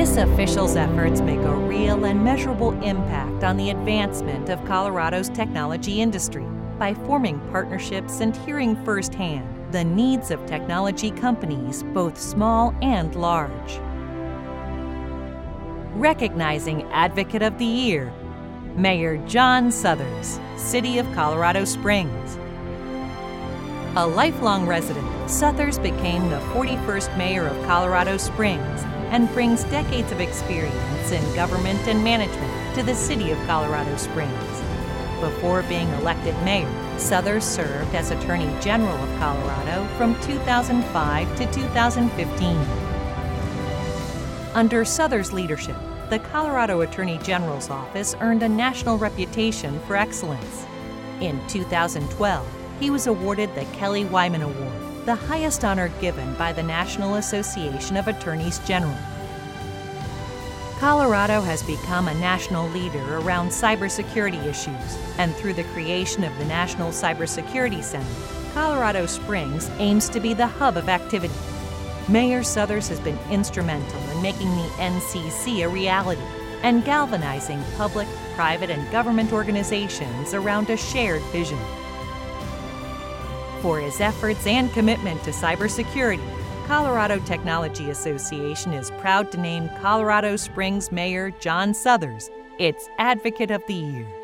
officials' efforts make a real and measurable impact on the advancement of Colorado's technology industry by forming partnerships and hearing firsthand the needs of technology companies, both small and large. Recognizing Advocate of the Year, Mayor John Suthers, City of Colorado Springs. A lifelong resident, Suthers became the 41st mayor of Colorado Springs and brings decades of experience in government and management to the city of Colorado Springs. Before being elected mayor, Suthers served as Attorney General of Colorado from 2005 to 2015. Under Suthers' leadership, the Colorado Attorney General's office earned a national reputation for excellence. In 2012, he was awarded the Kelley-Wyman Award, the highest honor given by the National Association of Attorneys General. Colorado has become a national leader around cybersecurity issues, and through the creation of the National Cybersecurity Center, Colorado Springs aims to be the hub of activity. Mayor Suthers has been instrumental in making the NCC a reality and galvanizing public, private, and government organizations around a shared vision. For his efforts and commitment to cybersecurity, Colorado Technology Association is proud to name Colorado Springs Mayor John Suthers its Advocate of the Year.